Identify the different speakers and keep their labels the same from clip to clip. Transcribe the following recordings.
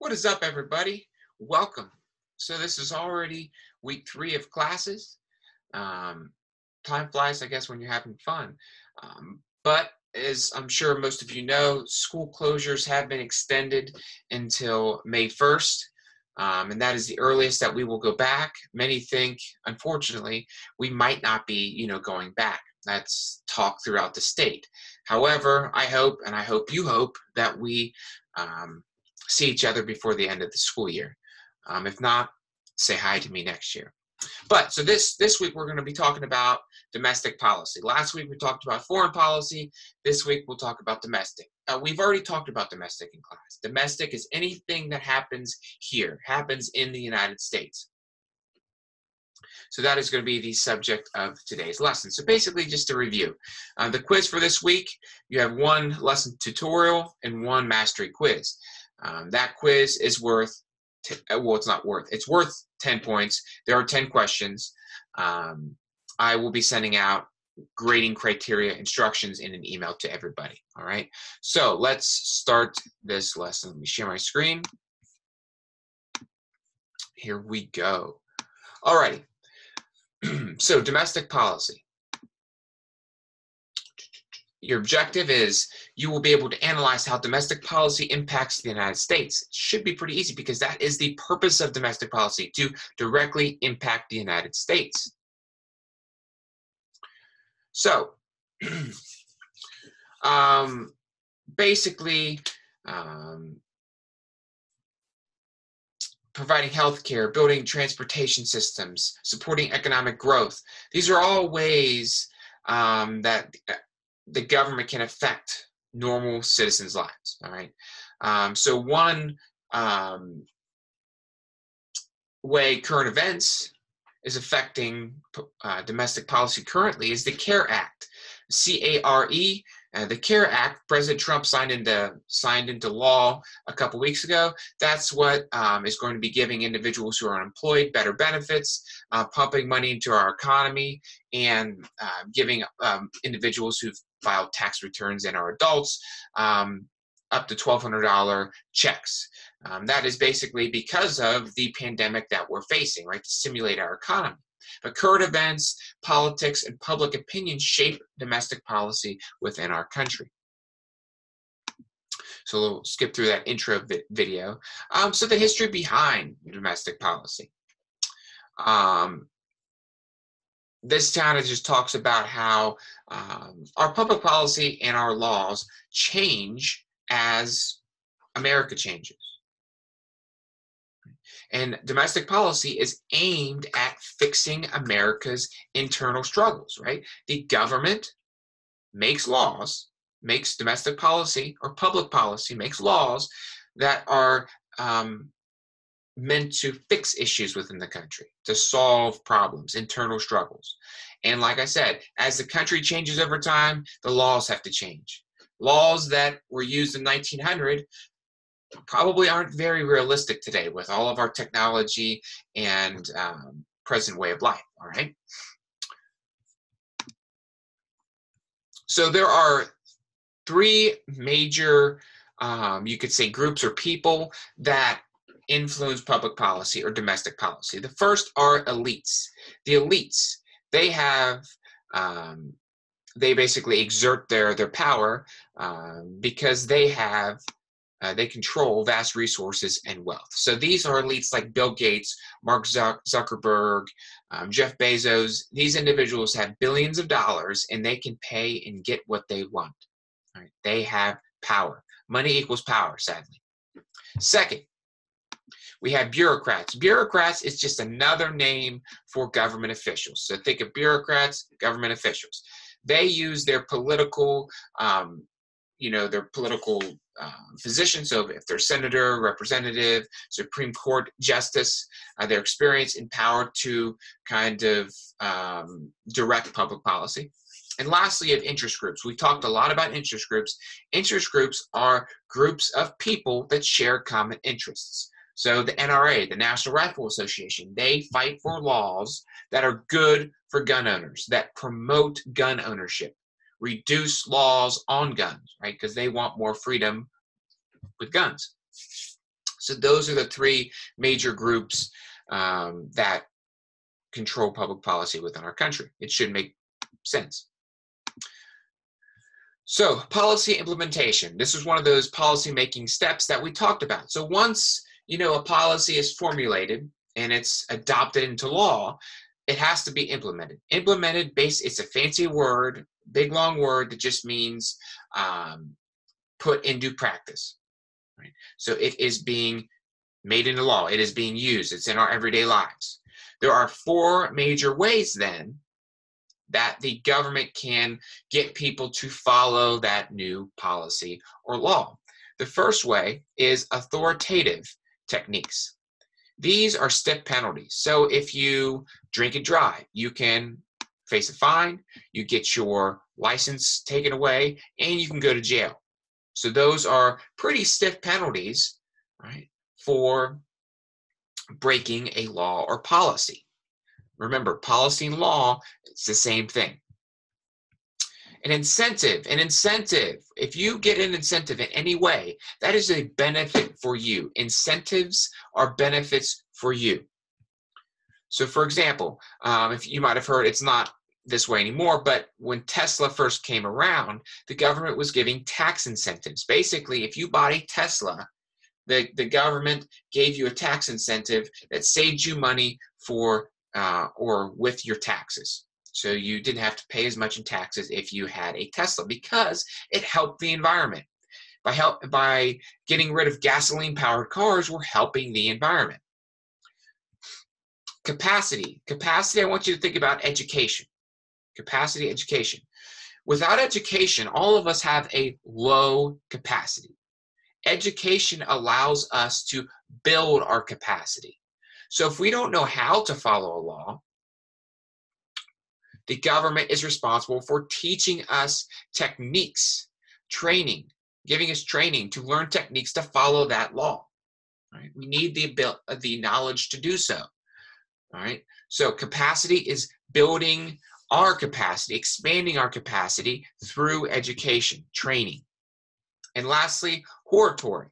Speaker 1: What is up, everybody? Welcome. So, this is already week three of classes. Um, time flies, I guess, when you're having fun. Um, but as I'm sure most of you know, school closures have been extended until May 1st. Um, and that is the earliest that we will go back. Many think, unfortunately, we might not be, you know, going back. That's talk throughout the state. However, I hope, and I hope you hope, that we um, see each other before the end of the school year. Um, if not, say hi to me next year. But so this this week we're going to be talking about domestic policy. Last week we talked about foreign policy. This week we'll talk about domestic. Uh, we've already talked about domestic in class. Domestic is anything that happens here, happens in the United States. So that is going to be the subject of today's lesson. So basically, just a review. Uh, the quiz for this week, you have one lesson tutorial and one mastery quiz. Um, that quiz is worth, t- uh, well, it's not worth, it's worth 10 points. There are 10 questions. Um, I will be sending out grading criteria instructions in an email to everybody. All right. So let's start this lesson. Let me share my screen. Here we go. All righty. so domestic policy your objective is you will be able to analyze how domestic policy impacts the United States. It should be pretty easy because that is the purpose of domestic policy to directly impact the United States. So, um, basically, um, providing health care, building transportation systems, supporting economic growth. These are all ways um, that the government can affect normal citizens' lives. All right. Um, so one um, way current events is affecting uh, domestic policy currently is the CARE Act. C A R E. Uh, the CARE Act, President Trump signed into signed into law a couple weeks ago. That's what um, is going to be giving individuals who are unemployed better benefits, uh, pumping money into our economy, and uh, giving um, individuals who've filed tax returns and are adults um, up to $1,200 checks. Um, that is basically because of the pandemic that we're facing, right, to stimulate our economy. But current events, politics, and public opinion shape domestic policy within our country. So we'll skip through that intro vi video. Um, so the history behind domestic policy. Um, this chapter just talks about how um, our public policy and our laws change as America changes. And domestic policy is aimed at fixing America's internal struggles, right? The government makes laws, makes domestic policy or public policy, makes laws that are um, meant to fix issues within the country, to solve problems, internal struggles. And like I said, as the country changes over time, the laws have to change. Laws that were used in 1900 probably aren't very realistic today with all of our technology and um, present way of life, all right? So there are three major, um, you could say, groups or people that influence public policy or domestic policy. The first are elites. The elites, they have, um, they basically exert their, their power um, because they have, uh, they control vast resources and wealth. So these are elites like Bill Gates, Mark Zuckerberg, um, Jeff Bezos. These individuals have billions of dollars and they can pay and get what they want. Right? They have power. Money equals power, sadly. Second, we have bureaucrats. Bureaucrats is just another name for government officials. So think of bureaucrats, government officials. They use their political, um, you know, their political uh, position. So if they're senator, representative, Supreme Court justice, uh, their experience in power to kind of um, direct public policy. And lastly, of interest groups. We talked a lot about interest groups. Interest groups are groups of people that share common interests. So the NRA, the National Rifle Association, they fight for laws that are good for gun owners, that promote gun ownership, reduce laws on guns, right? Because they want more freedom with guns. So those are the three major groups um, that control public policy within our country. It should make sense. So policy implementation. This is one of those policy making steps that we talked about. So once you know a policy is formulated and it's adopted into law, it has to be implemented. Implemented base it's a fancy word, big long word that just means um, put into practice. Right? So it is being made into law. It is being used. It's in our everyday lives. There are four major ways then that the government can get people to follow that new policy or law. The first way is authoritative techniques. These are stiff penalties. So if you drink and drive, you can face a fine, you get your license taken away, and you can go to jail. So those are pretty stiff penalties, right, for breaking a law or policy. Remember, policy and law, it's the same thing. An incentive, an incentive. If you get an incentive in any way, that is a benefit for you. Incentives are benefits for you. So, for example, um, if you might have heard, it's not this way anymore, but when Tesla first came around, the government was giving tax incentives. Basically, if you bought a Tesla, the, the government gave you a tax incentive that saved you money for uh, or with your taxes. So you didn't have to pay as much in taxes if you had a Tesla because it helped the environment. By help by getting rid of gasoline powered cars, we're helping the environment. Capacity. Capacity, I want you to think about education. Capacity education. Without education, all of us have a low capacity. Education allows us to build our capacity. So if we don't know how to follow a law, the government is responsible for teaching us techniques, training, giving us training to learn techniques to follow that law. Right? We need the ability, the knowledge to do so. All right. So capacity is building our capacity, expanding our capacity through education, training. And lastly, oratory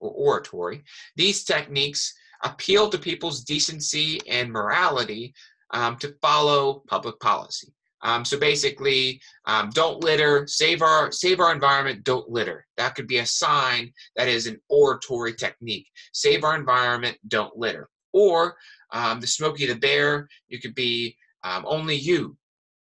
Speaker 1: or oratory. These techniques appeal to people's decency and morality um, to follow public policy. Um, so basically, um, don't litter, save our save our environment, don't litter. That could be a sign that is an oratory technique. Save our environment, don't litter. Or um, the Smokey the Bear, you could be um, only you,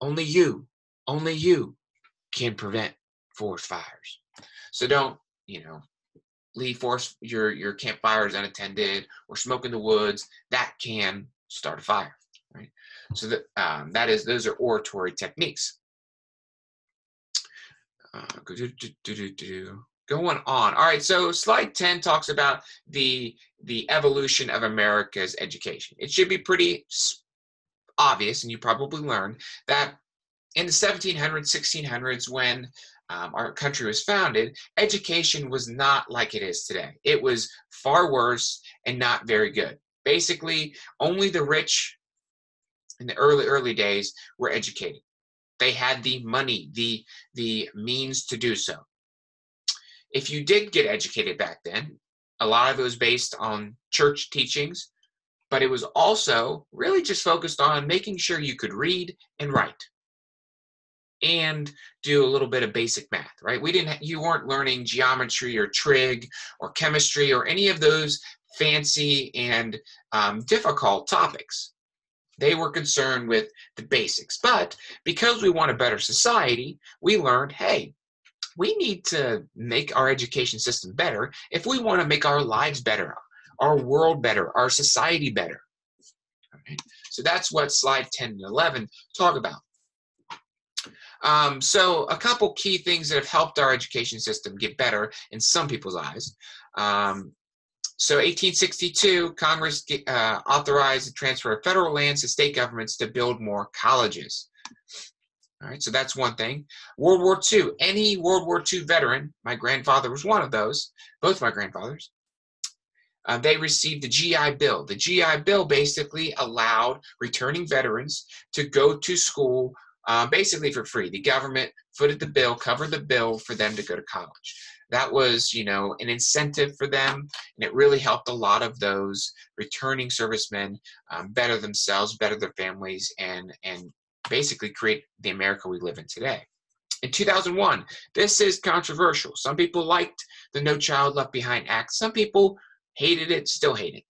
Speaker 1: only you, only you can prevent forest fires. So don't you know leave forest your your campfires unattended or smoke in the woods that can start a fire so that um, that is those are oratory techniques uh, going on all right so slide 10 talks about the the evolution of america's education it should be pretty obvious and you probably learned that in the 1700s 1600s when um, our country was founded, education was not like it is today. It was far worse and not very good. Basically, only the rich in the early, early days were educated. They had the money, the, the means to do so. If you did get educated back then, a lot of it was based on church teachings, but it was also really just focused on making sure you could read and write and do a little bit of basic math, right? We didn't, you weren't learning geometry or trig or chemistry or any of those fancy and um, difficult topics. They were concerned with the basics. But because we want a better society, we learned hey, we need to make our education system better if we want to make our lives better, our world better, our society better. So that's what slide 10 and 11 talk about. Um, so a couple key things that have helped our education system get better in some people's eyes. Um, so 1862, Congress uh, authorized the transfer of federal lands to state governments to build more colleges. All right, so that's one thing. World War II, any World War II veteran, my grandfather was one of those, both my grandfathers, uh, they received the GI Bill. The GI Bill basically allowed returning veterans to go to school uh, basically for free. The government footed the bill, covered the bill for them to go to college. That was, you know, an incentive for them, and it really helped a lot of those returning servicemen um, better themselves, better their families, and and basically create the America we live in today. In 2001, this is controversial. Some people liked the No Child Left Behind Act. Some people hated it, still hate it.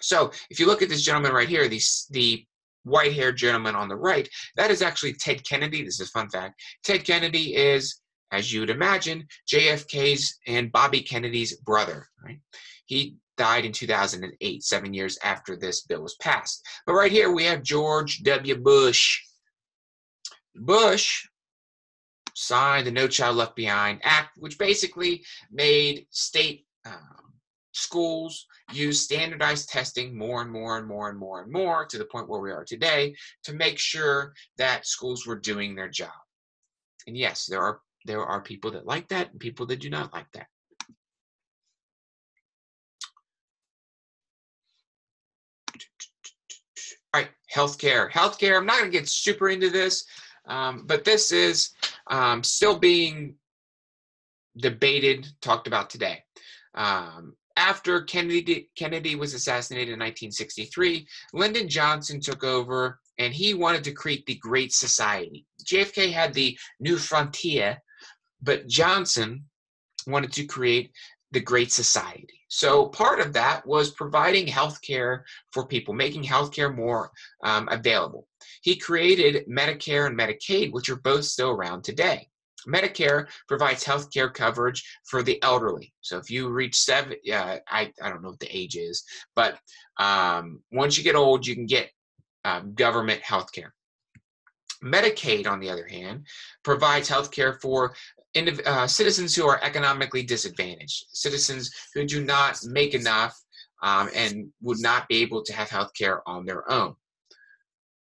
Speaker 1: So if you look at this gentleman right here, the, the white haired gentleman on the right, that is actually Ted Kennedy. This is fun fact. Ted Kennedy is, as you would imagine, JFK's and Bobby Kennedy's brother. Right? He died in 2008, seven years after this bill was passed. But right here we have George W. Bush. Bush signed the No Child Left Behind Act, which basically made state um, schools use standardized testing more and more and more and more and more to the point where we are today to make sure that schools were doing their job. And yes, there are there are people that like that and people that do not like that. All right, healthcare. Healthcare, I'm not going to get super into this, um, but this is um, still being debated, talked about today. Um, after Kennedy, Kennedy was assassinated in 1963, Lyndon Johnson took over and he wanted to create the Great Society. JFK had the New Frontier, but Johnson wanted to create the Great Society. So part of that was providing health care for people, making health care more um, available. He created Medicare and Medicaid, which are both still around today. Medicare provides health care coverage for the elderly. So if you reach seven, I, I don't know what the age is, but um, once you get old, you can get um, government health care. Medicaid, on the other hand, provides health care for uh, citizens who are economically disadvantaged, citizens who do not make enough um, and would not be able to have health care on their own.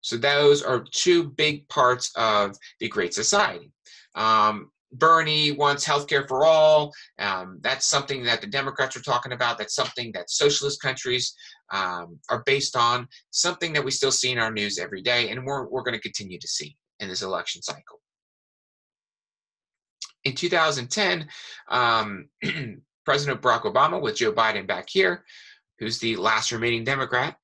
Speaker 1: So those are two big parts of the Great Society. Um, Bernie wants healthcare for all. Um, that's something that the Democrats are talking about. That's something that socialist countries um, are based on. Something that we still see in our news every day, and we're we're going to continue to see in this election cycle. In 2010, um, President Barack Obama, with Joe Biden back here, who's the last remaining Democrat,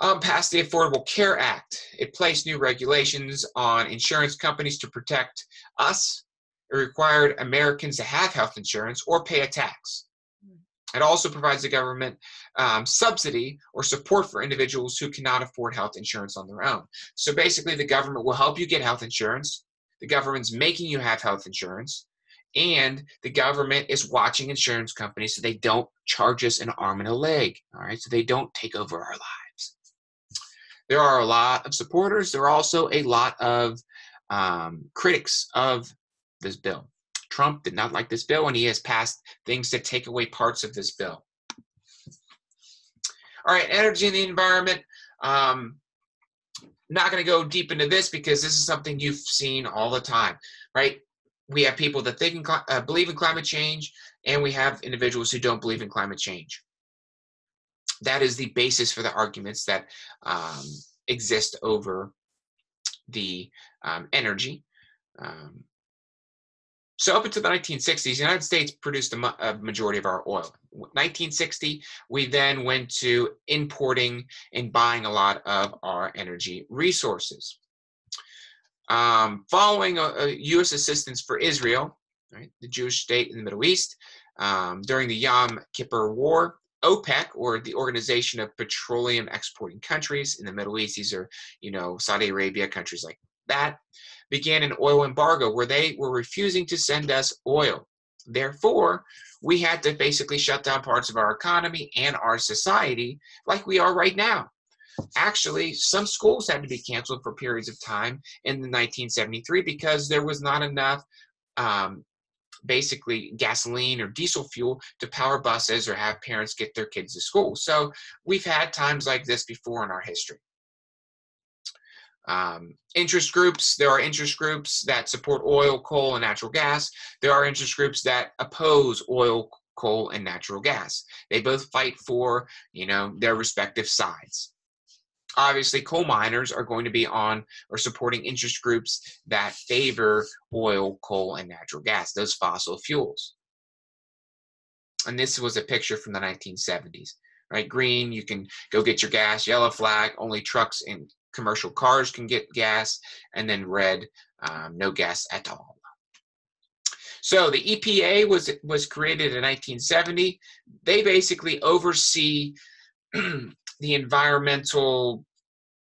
Speaker 1: um, passed the Affordable Care Act. It placed new regulations on insurance companies to protect us. It required Americans to have health insurance or pay a tax. It also provides the government um, subsidy or support for individuals who cannot afford health insurance on their own. So basically, the government will help you get health insurance. The government's making you have health insurance. And the government is watching insurance companies so they don't charge us an arm and a leg. All right. So they don't take over our lives. There are a lot of supporters. There are also a lot of um, critics of this bill. Trump did not like this bill, and he has passed things to take away parts of this bill. All right, energy and the environment. Um, not going to go deep into this because this is something you've seen all the time, right? We have people that think in, uh, believe in climate change, and we have individuals who don't believe in climate change that is the basis for the arguments that um, exist over the um, energy. Um, so up until the 1960s, the United States produced a, ma- a, majority of our oil. 1960, we then went to importing and buying a lot of our energy resources. Um, following a, a U.S. assistance for Israel, right, the Jewish state in the Middle East, um, during the Yom Kippur War, OPEC, or the Organization of Petroleum Exporting Countries in the Middle East, these are, you know, Saudi Arabia, countries like that, began an oil embargo where they were refusing to send us oil. Therefore, we had to basically shut down parts of our economy and our society like we are right now. Actually, some schools had to be canceled for periods of time in the 1973 because there was not enough um, basically gasoline or diesel fuel to power buses or have parents get their kids to school. So we've had times like this before in our history. Um, interest groups, there are interest groups that support oil, coal, and natural gas. There are interest groups that oppose oil, coal, and natural gas. They both fight for, you know, their respective sides. Obviously coal miners are going to be on or supporting interest groups that favor oil, coal, and natural gas, those fossil fuels. And this was a picture from the 1970s, right? Green, you can go get your gas. Yellow flag, only trucks and commercial cars can get gas. And then red, um, no gas at all. So the EPA was was created in 1970. They basically oversee the environmental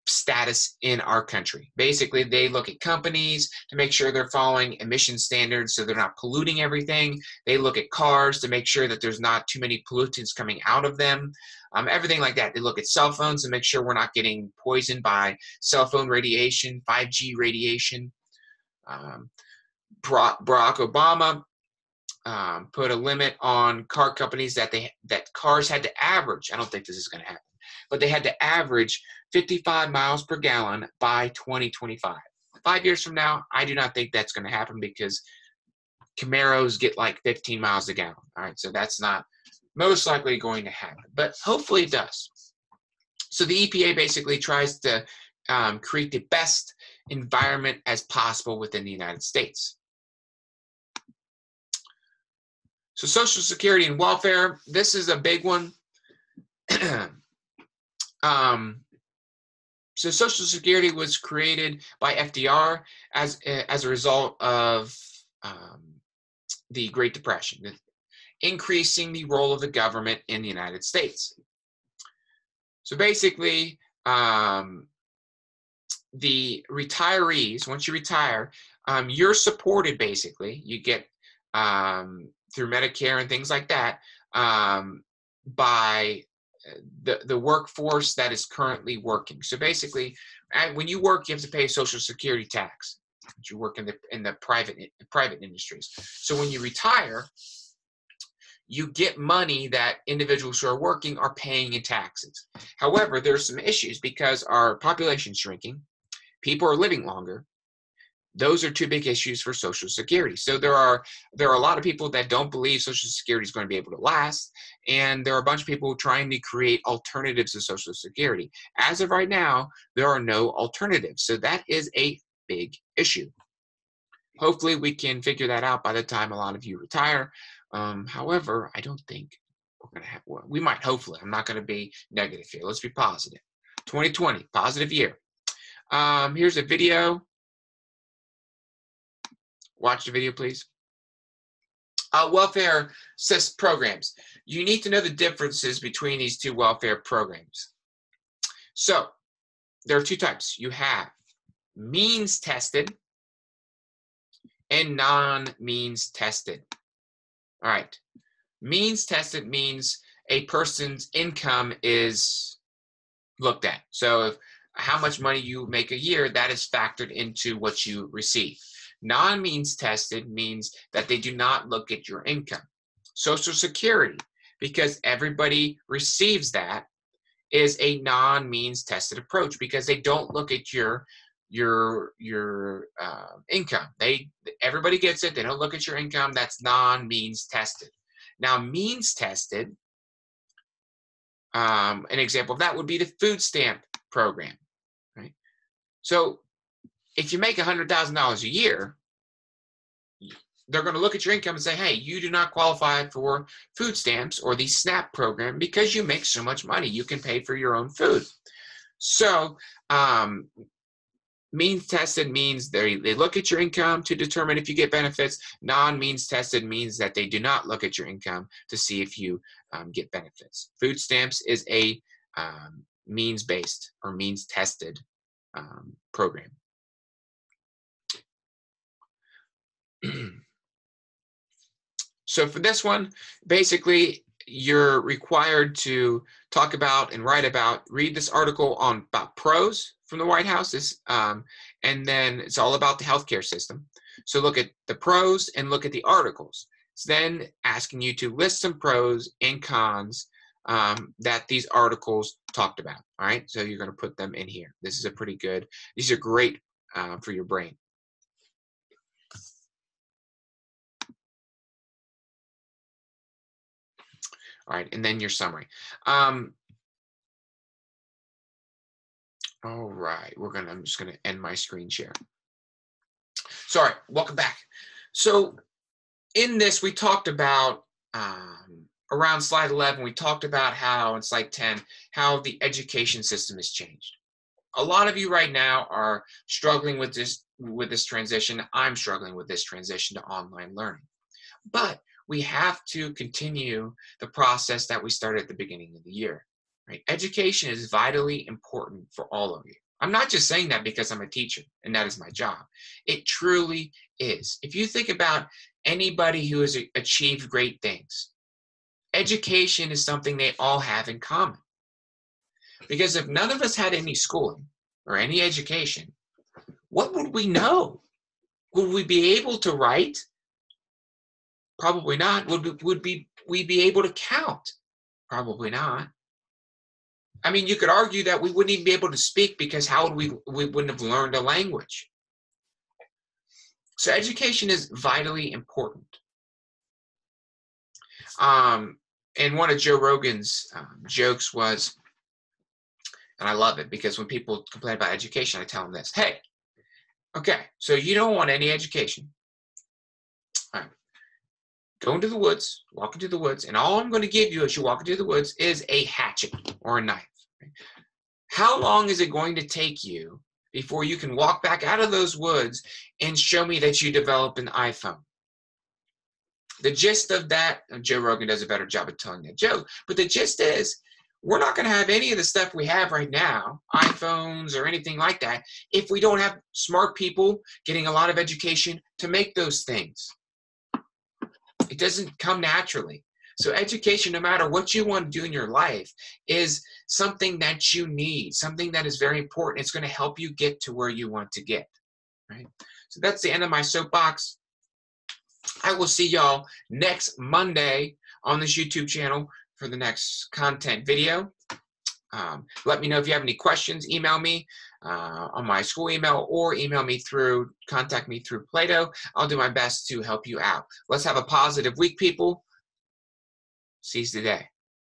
Speaker 1: status in our country. Basically, they look at companies to make sure they're following emission standards so they're not polluting everything. They look at cars to make sure that there's not too many pollutants coming out of them. Um, everything like that. They look at cell phones to make sure we're not getting poisoned by cell phone radiation, 5G radiation. Um, Barack Obama um, put a limit on car companies that they that cars had to average. I don't think this is going to happen but they had to average 55 miles per gallon by 2025. Five years from now, I do not think that's going to happen because Camaros get like 15 miles a gallon. All right, so that's not most likely going to happen, but hopefully it does. So the EPA basically tries to um, create the best environment as possible within the United States. So Social Security and welfare, this is a big one. Um, so Social Security was created by FDR as as a result of um, the Great Depression, increasing the role of the government in the United States. So basically, um, the retirees, once you retire, um, you're supported basically. You get um, through Medicare and things like that um, by the, the workforce that is currently working. So basically, when you work, you have to pay social security tax. You work in the in the private private industries. So when you retire, you get money that individuals who are working are paying in taxes. However, there's some issues because our population is shrinking, people are living longer, those are two big issues for social security. So there are there are a lot of people that don't believe social security is going to be able to last and there are a bunch of people trying to create alternatives to social security. As of right now there are no alternatives. So that is a big issue. Hopefully we can figure that out by the time a lot of you retire. Um, however i don't think we're going to have well, we might hopefully. I'm not going to be negative here. Let's be positive. 2020 positive year. Um, here's a video Watch the video, please. Uh, welfare programs. You need to know the differences between these two welfare programs. So, there are two types. You have means tested and non-means tested. All right. Means tested means a person's income is looked at. So if how much money you make a year, that is factored into what you receive. Non means tested means that they do not look at your income. Social Security, because everybody receives that, is a non means tested approach because they don't look at your your your uh, income. They everybody gets it. They don't look at your income. That's non means tested. Now means tested. Um, an example of that would be the food stamp program, right? So if you make $100,000 a year, they're going to look at your income and say, hey, you do not qualify for food stamps or the SNAP program because you make so much money. You can pay for your own food. So, um, means tested means they, they look at your income to determine if you get benefits. Non means tested means that they do not look at your income to see if you um, get benefits. Food stamps is a um, means based or means tested um, program. so for this one, basically you're required to talk about and write about, read this article on about pros from the White House, this, um, and then it's all about the healthcare system. So look at the pros and look at the articles. It's then asking you to list some pros and cons um, that these articles talked about. All right, so you're going to put them in here. This is a pretty good. These are great uh, for your brain. Right, and then your summary. Um, All right, we're gonna, I'm just gonna end my screen share. Sorry, welcome back. So in this, we talked about, um, around slide 11, we talked about how, in slide 10, how the education system has changed. A lot of you right now are struggling with this, with this transition. I'm struggling with this transition to online learning. But we have to continue the process that we started at the beginning of the year. Right? Education is vitally important for all of you. I'm not just saying that because I'm a teacher and that is my job. It truly is. If you think about anybody who has achieved great things, education is something they all have in common. Because if none of us had any schooling or any education, what would we know? Would we be able to write? Probably not. Would would be we be able to count? Probably not. I mean, you could argue that we wouldn't even be able to speak because how would we we wouldn't have learned a language. So education is vitally important. Um, and one of Joe Rogan's um, jokes was, and I love it because when people complain about education, I tell them this: Hey, okay, so you don't want any education. Go into the woods, walk into the woods, and all I'm going to give you as you walk into the woods is a hatchet or a knife. How long is it going to take you before you can walk back out of those woods and show me that you develop an iPhone? The gist of that, uh, Joe Rogan does a better job of telling that joke, but the gist is we're not going to have any of the stuff we have right now, iPhones or anything like that, if we don't have smart people getting a lot of education to make those things. It doesn't come naturally. So education, no matter what you want to do in your life, is something that you need, something that is very important. It's going to help you get to where you want to get. Right. So that's the end of my soapbox. I will see y'all next Monday on this YouTube channel for the next content video. Um, let me know if you have any questions. Email me uh, on my school email or email me through, contact me through Plato. I'll do my best to help you out. Let's have a positive week, people. Seize the day.